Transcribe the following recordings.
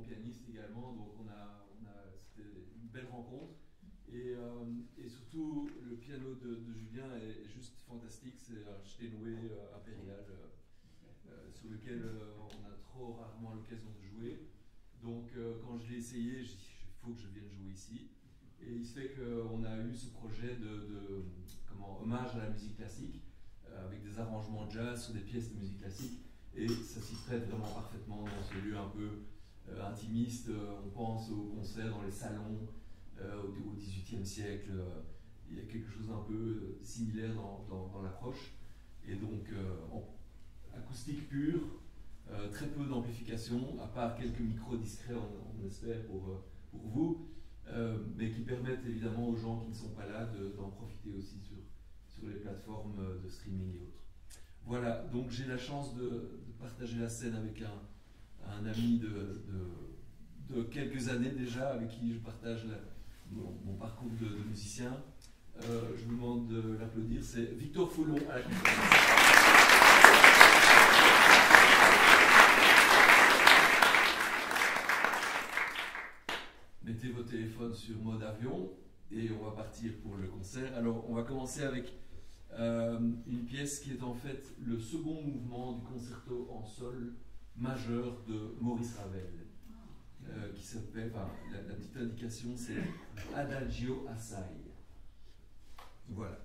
pianiste également, donc on a, c'était une belle rencontre. Et, euh, et, surtout, le piano de, Julien est, juste fantastique. C'est un Steinway impérial sur lequel on a trop rarement l'occasion de jouer. Donc, quand je l'ai essayé, j'ai dit il faut que je vienne jouer ici. Et il se fait qu'on a eu ce projet de, comment, hommage à la musique classique, avec des arrangements jazz sur des pièces de musique classique. Et ça s'y prête vraiment parfaitement dans ce lieu un peu euh, intimiste. Euh, on pense aux concerts dans les salons euh, au XVIIIe siècle. il y a quelque chose d'un peu similaire dans, l'approche. Et donc, acoustique pure, très peu d'amplification, à part quelques micros discrets, on, espère, pour, vous, mais qui permettent évidemment aux gens qui ne sont pas là d'en profiter aussi sur, sur les plateformes de streaming et autres. Voilà, donc j'ai la chance de, partager la scène avec un, ami de, quelques années déjà, avec qui je partage mon, parcours de, musicien. Euh, je vous demande de l'applaudir, c'est Victor Foulon à la Mettez vos téléphones sur mode avion et on va partir pour le concert. Alors, on va commencer avec euh, une pièce qui est en fait le second mouvement du concerto en sol majeur de Maurice Ravel, euh, qui s'appelle, la, la, petite indication c'est Adagio Assai. Voilà.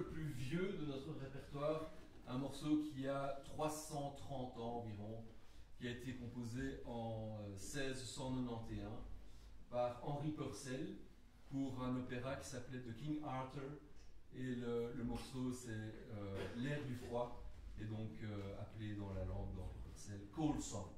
Le plus vieux de notre répertoire, un morceau qui a 330 ans environ, qui a été composé en 1691 euh, par Henri Purcell pour un opéra qui s'appelait The King Arthur. Et le, morceau, c'est euh, L'air du froid, et donc euh, appelé dans la langue d'Henri Purcell Cold Song.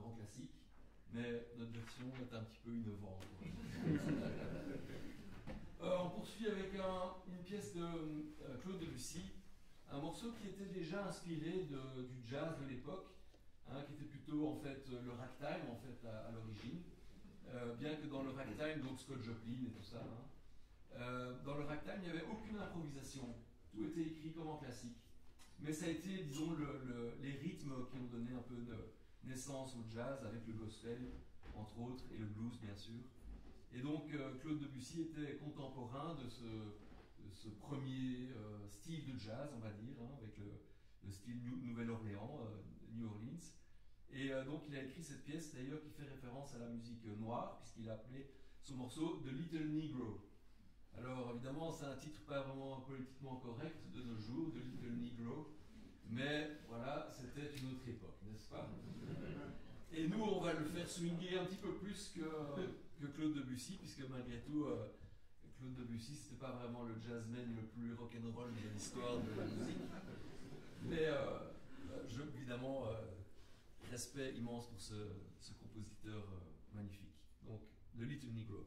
Grand classique, mais notre version est un petit peu innovante. Euh, on poursuit avec un- une pièce de euh, Claude Debussy, un morceau qui était déjà inspiré du jazz de l'époque, hein, qui était plutôt en fait euh, le ragtime en fait à, l'origine, Euh, bien que dans le ragtime, donc Scott Joplin et tout ça, hein, dans le ragtime il n'y avait aucune improvisation, tout était écrit comme en classique. Mais ça a été, disons, le- le- les rythmes qui ont donné un peu de naissance au jazz avec le gospel, entre autres, et le blues, bien sûr. Et donc, euh, Claude Debussy était contemporain de ce, premier euh, style de jazz, on va dire, hein, avec le, le style Nouvelle-Orléans, euh, New Orleans. Et donc, il a écrit cette pièce, d'ailleurs, qui fait référence à la musique noire, puisqu'il a appelé son morceau The Little Negro. Alors évidemment, c'est un titre pas vraiment politiquement correct de nos jours, de Little Negro, mais voilà, c'était une autre époque, n'est-ce pas? Et nous, on va le faire swinguer un petit peu plus que, Claude Debussy, puisque malgré tout, euh, Claude Debussy, c'était pas vraiment le jazzman le plus rock'n'roll de l'histoire de la musique. Mais euh, euh, je, évidemment, respect immense pour ce, compositeur magnifique. Donc, The Little Negro.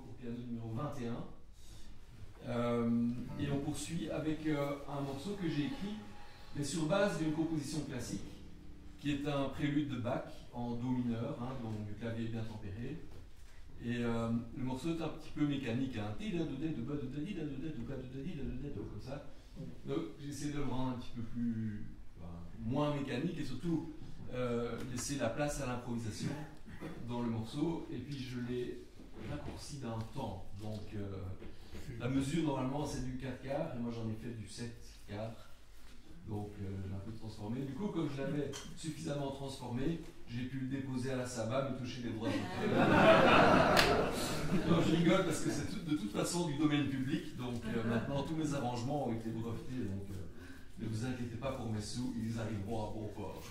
Pour piano numéro 21. Euh, et on poursuit avec euh, un morceau que j'ai écrit, mais sur base d'une composition classique, qui est un prélude de Bach en Do mineur, hein, dont le clavier est bien tempéré. Et euh, le morceau est un petit peu mécanique, hein, comme ça. Donc j'essaie de le rendre un petit peu plus, moins mécanique et surtout laisser la place à l'improvisation dans le morceau. Et puis je l'ai raccourci d'un temps. Donc la mesure, normalement, c'est du 4 quarts, et moi j'en ai fait du 7 quarts. Donc, euh, j'ai un peu transformé. Du coup, comme je l'avais suffisamment transformé, j'ai pu le déposer à la Saba, me toucher les droits non, je rigole parce que c'est de toute façon du domaine public. Donc, euh, maintenant, tous mes arrangements ont été brevetés. Donc, euh, ne vous inquiétez pas pour mes sous, ils arriveront à bon port.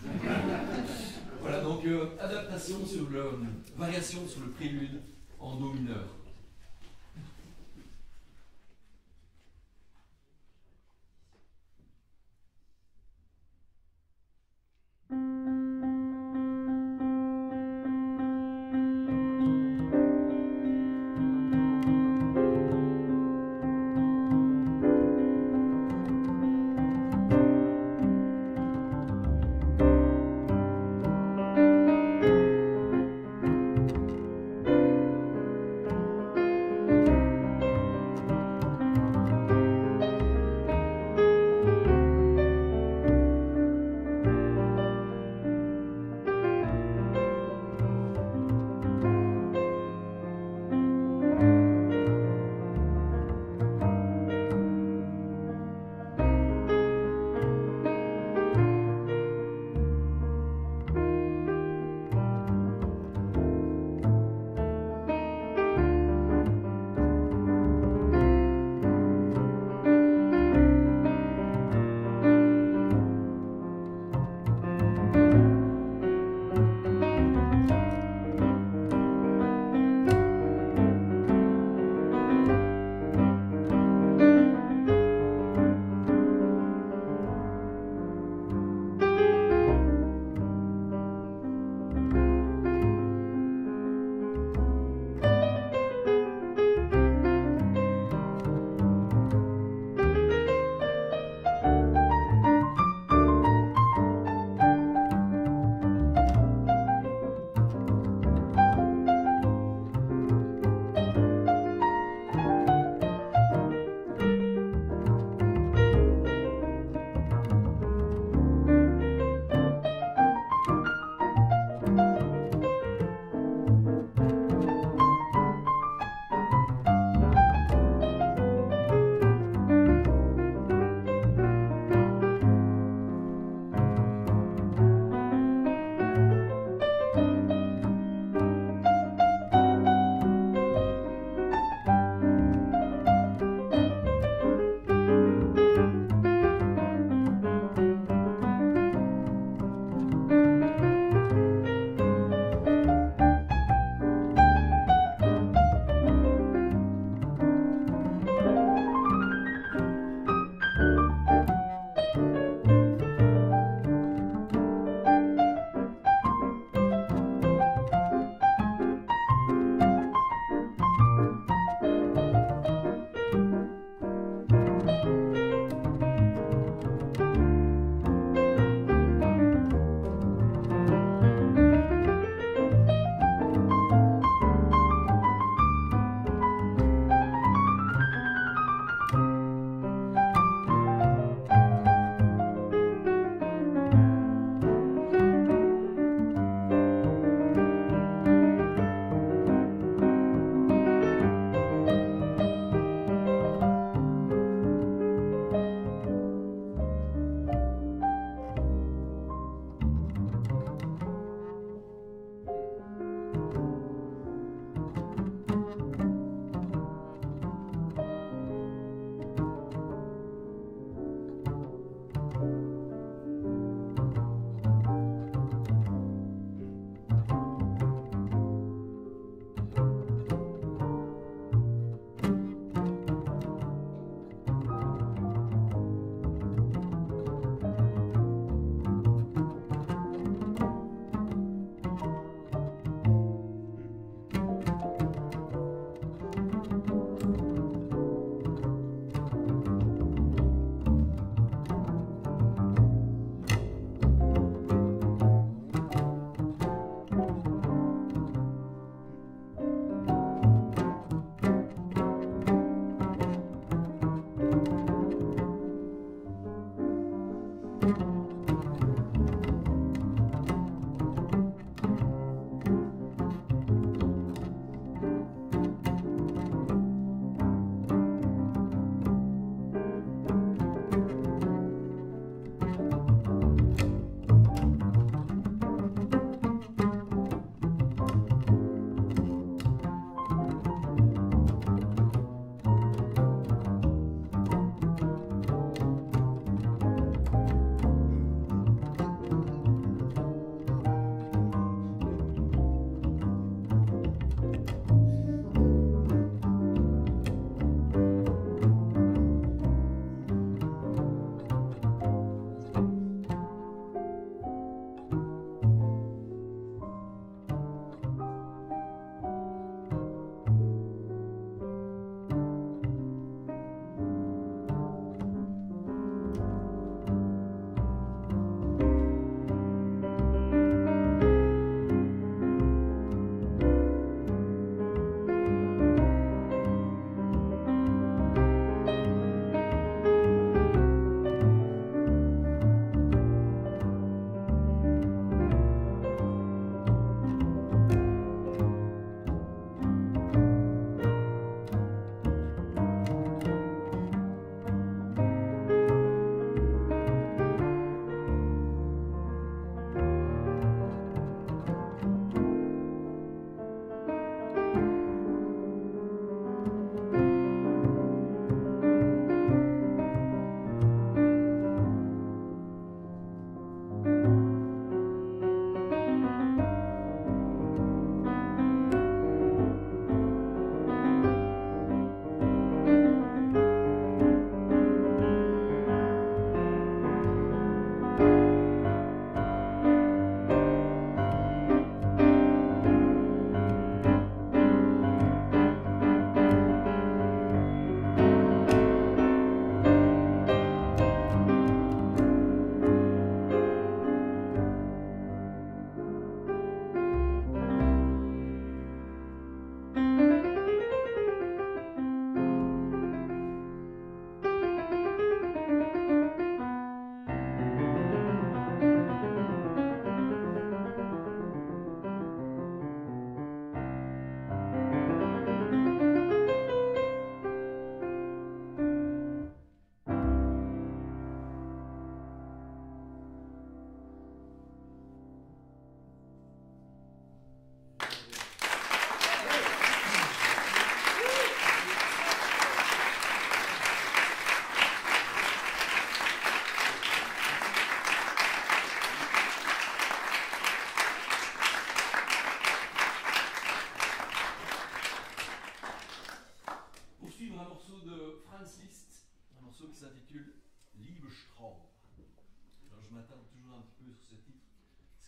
voilà, donc, adaptation sur le. variation sur le prélude en Do mineur.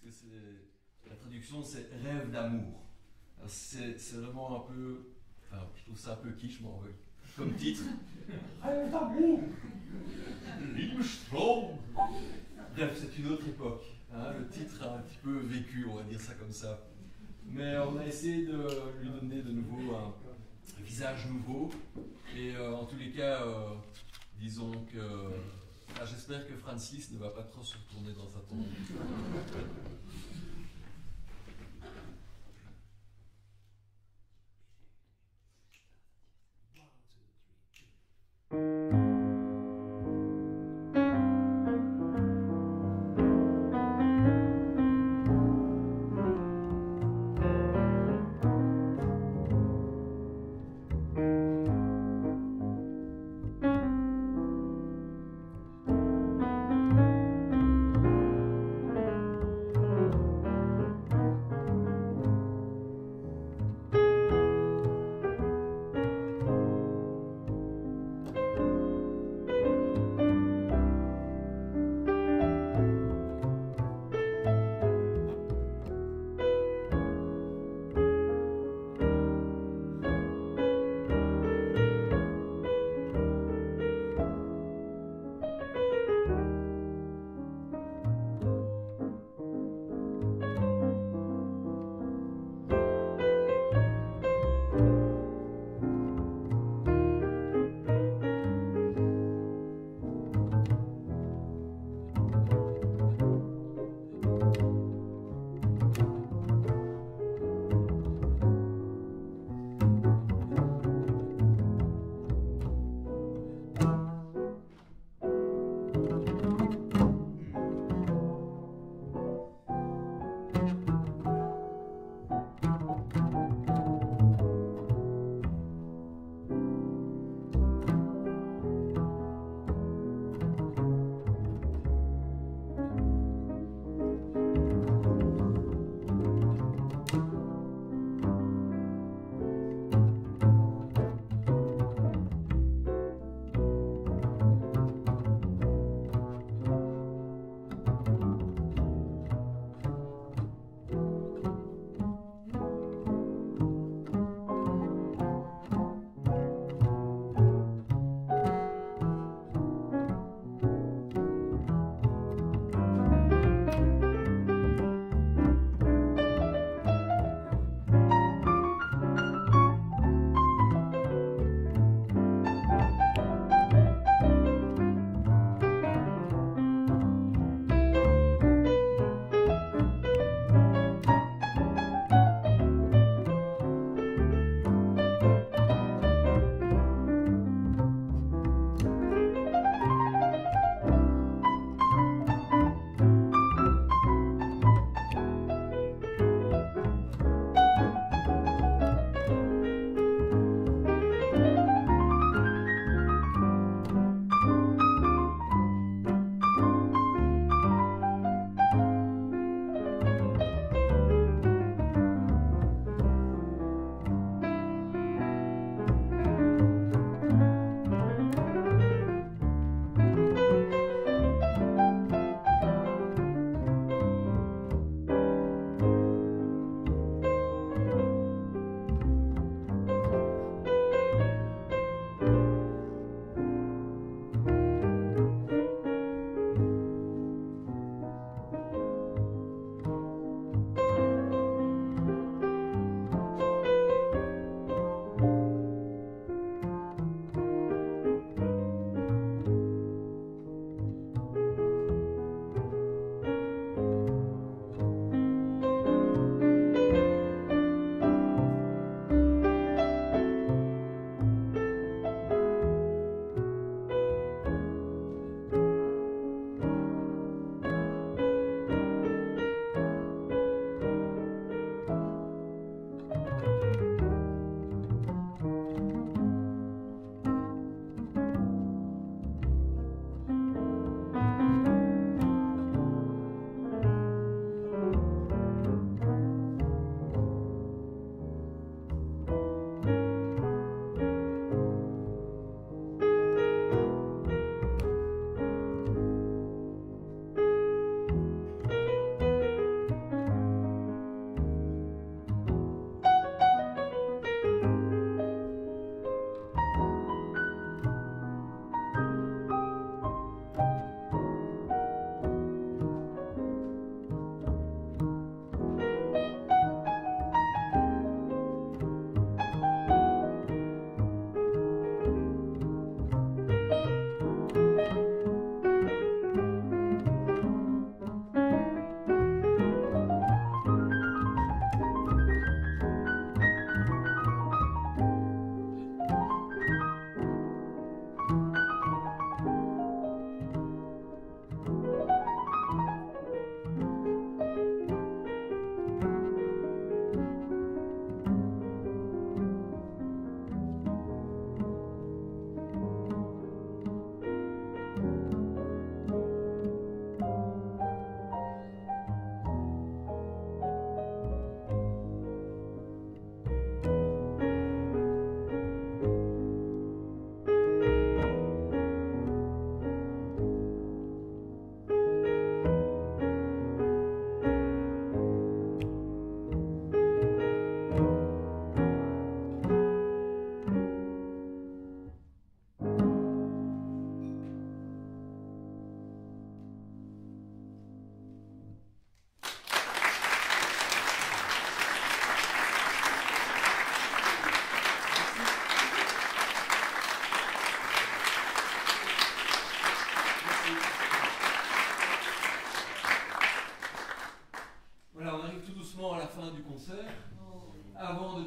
Parce que la traduction c'est rêve d'amour. C'est vraiment un peu, enfin je trouve ça un peu quiche moi, comme titre. rêve d'amour Bref, c'est une autre époque. Hein. le titre a un petit peu vécu, on va dire ça comme ça. Mais on a essayé de lui donner de nouveau un visage nouveau. Et euh, en tous les cas, euh, disons que. J'espère que Francis ne va pas trop se retourner dans sa tombe.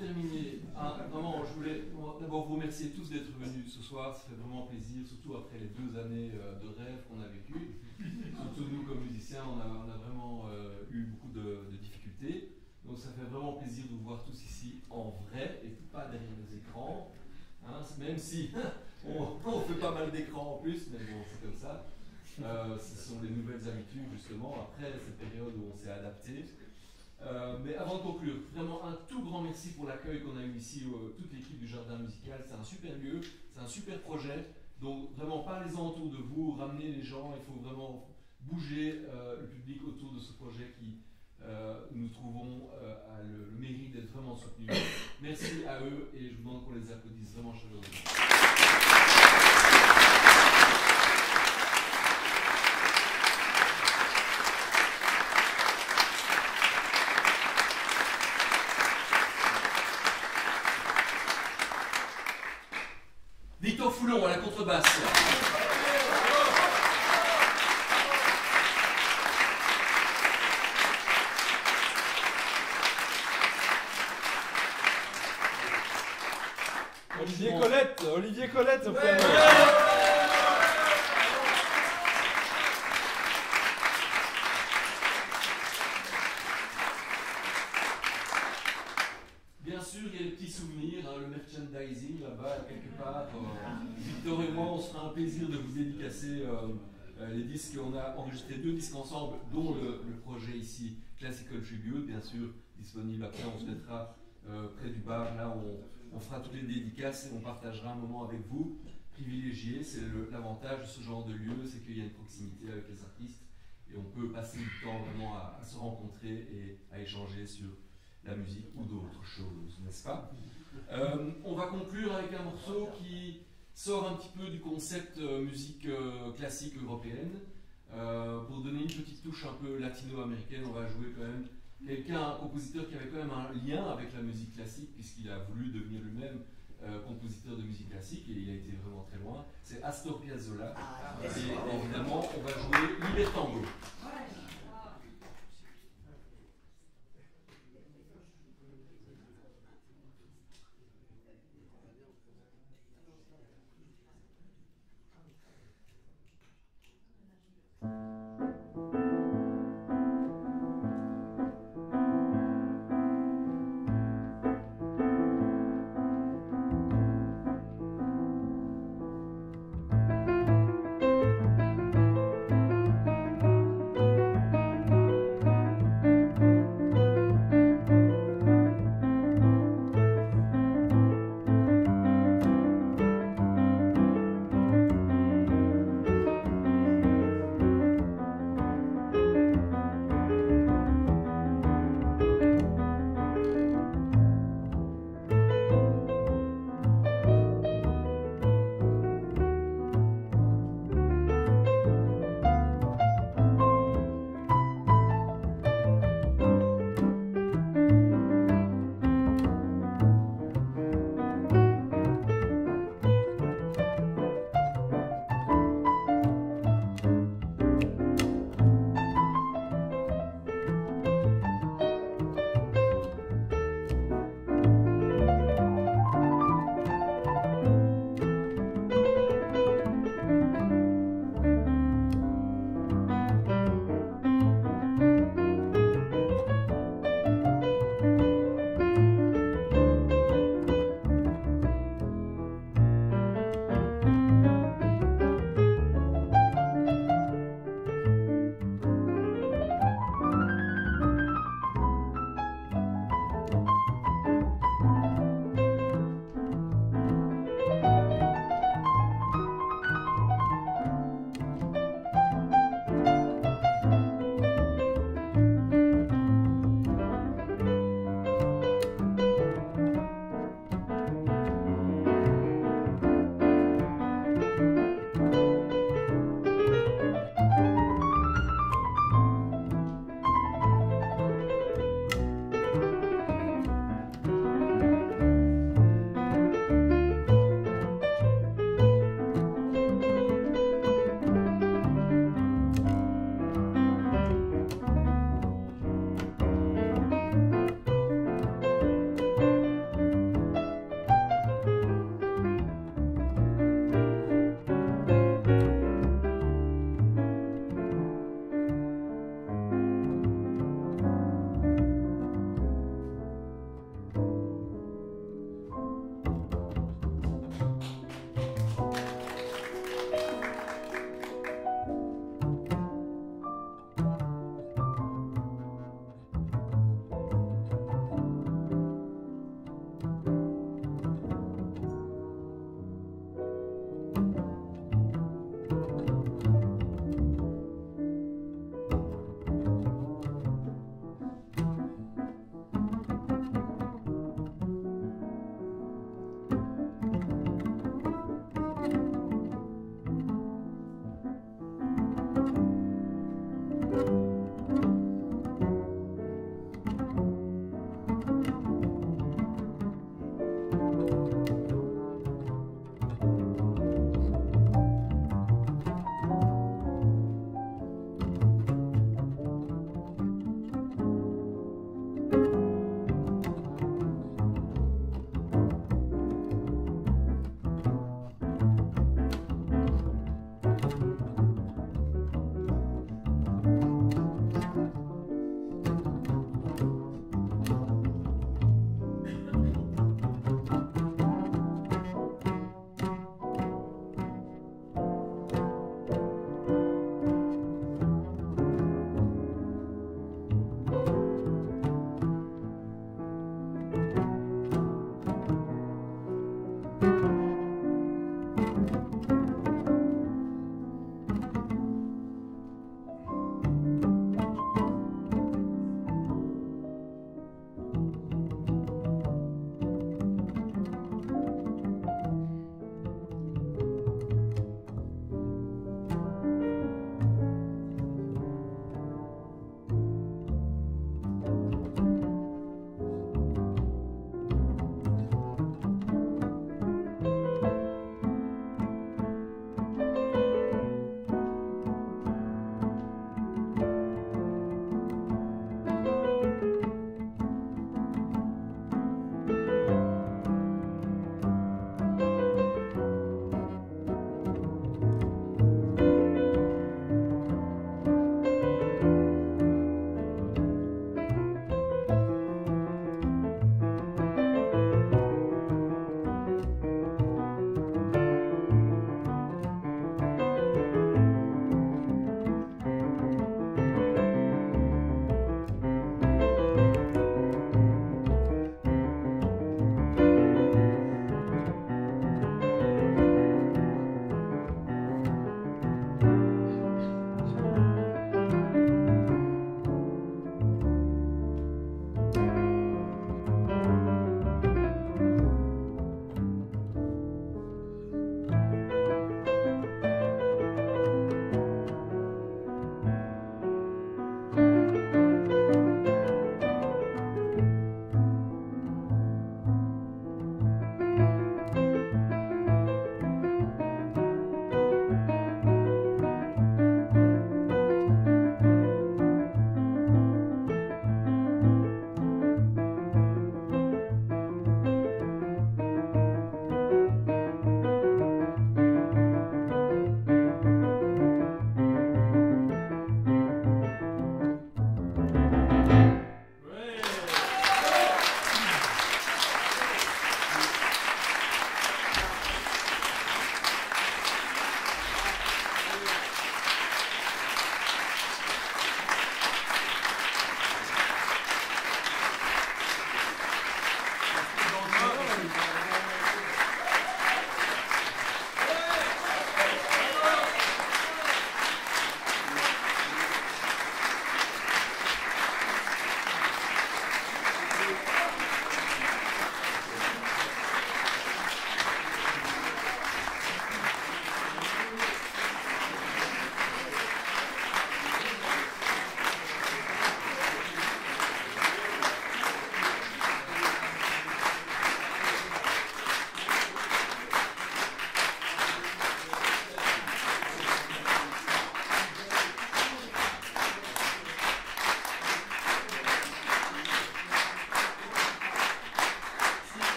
terminer, vraiment, je voulais d'abord vous remercier tous d'être venus ce soir. Ça fait vraiment plaisir, surtout après les deux années de rêve qu'on a vécues. Surtout nous, comme musiciens, on a, vraiment eu beaucoup de, difficultés. Donc ça fait vraiment plaisir de vous voir tous ici en vrai et pas derrière les écrans. Hein, même si on, fait pas mal d'écrans en plus, mais bon, c'est comme ça. Euh, ce sont les nouvelles habitudes, justement, après cette période où on s'est adapté. Euh, mais avant de conclure, vraiment un tout grand merci pour l'accueil qu'on a eu ici, euh, toute l'équipe du Jardin Musical. C'est un super lieu, c'est un super projet. Donc vraiment, parlez-en autour de vous, ramenez les gens. Il faut vraiment bouger le public autour de ce projet qui, nous trouvons, a le, le mérite d'être vraiment soutenu. Merci à eux et je vous demande qu'on les applaudisse vraiment chaleureusement. Victor Foulon à la contrebasse. Olivier Colette, Olivier Colette au Victor et moi, on sera un plaisir de vous dédicacer euh, euh, les disques. On a enregistré deux disques ensemble, dont le, projet ici, Classical Tribute, bien sûr, disponible après. On se mettra euh, près du bar. Là, on, on, fera toutes les dédicaces et on partagera un moment avec vous. Privilégié, c'est l'avantage de ce genre de lieu, c'est qu'il y a une proximité avec les artistes et on peut passer du temps vraiment à, se rencontrer et à échanger sur la musique ou d'autres choses, n'est-ce pas? On va conclure avec un morceau qui sort un petit peu du concept euh, musique euh, classique européenne. pour donner une petite touche un peu latino-américaine, on va jouer quand même quelqu'un, un compositeur qui avait quand même un lien avec la musique classique, puisqu'il a voulu devenir lui-même compositeur de musique classique et il a été vraiment très loin. C'est Astor Piazzolla. Ah, et évidemment, on va jouer Libertango. Bye.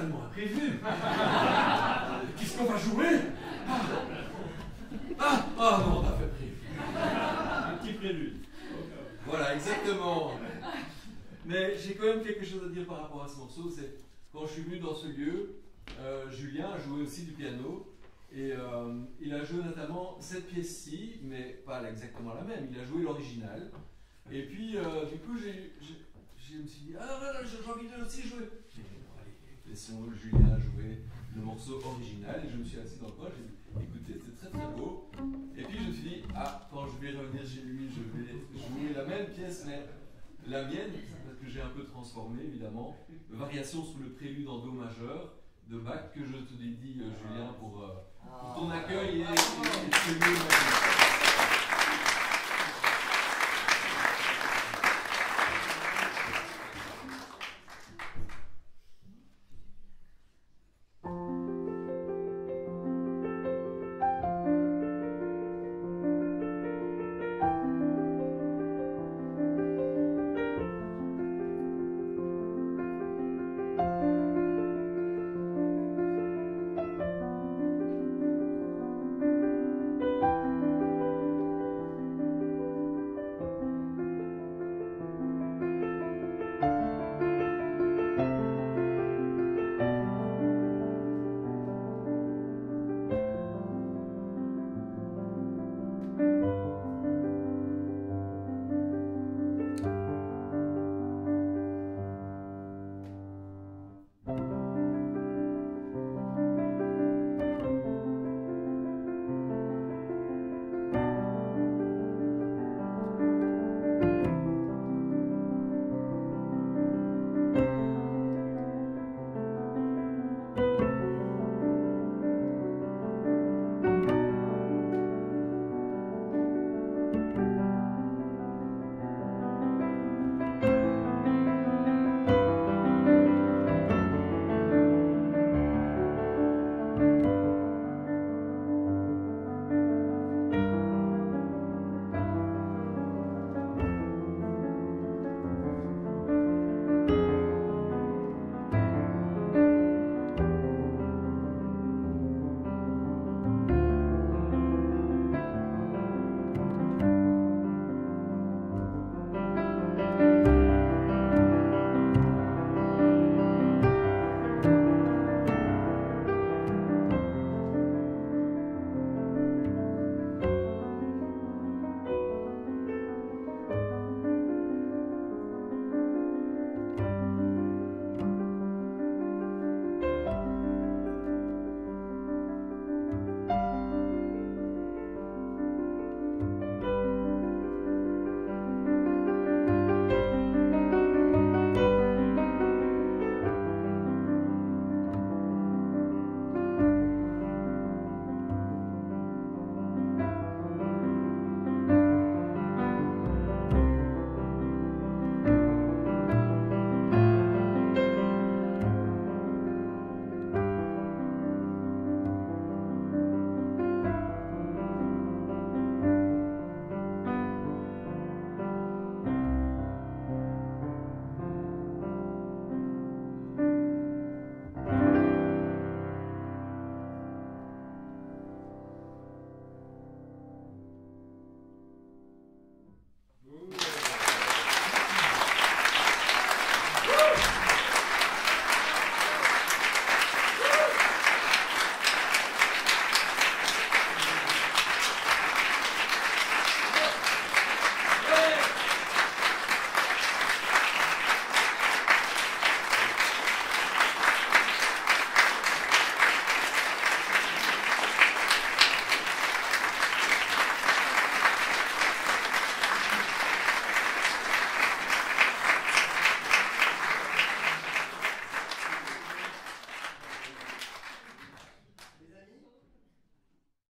Totalement imprévu. Qu'est-ce qu'on va jouer? Ah. ah, ah non, on a fait prévu. Un petit prélude. Voilà, exactement. Mais j'ai quand même quelque chose à dire par rapport à ce morceau. C'est quand je suis venu dans ce lieu, euh, Julien a joué aussi du piano. Et euh, il a joué notamment cette pièce-ci, mais pas exactement la même. Il a joué l'original. Et puis, euh, du coup, j'ai, je me suis dit, ah j'ai envie de aussi jouer. Laissons Julien jouer le morceau original. Et je me suis assis dans le coin, j'ai écoutez, c'est très très beau. Et puis, je me suis dit, ah, quand je vais revenir chez lui, je vais jouer la même pièce, mais la mienne, parce que j'ai un peu transformé, évidemment. Variation sous le prélude en Do majeur de Bach que je te dédie, euh, Julien, pour, euh, pour ton accueil et, et, et,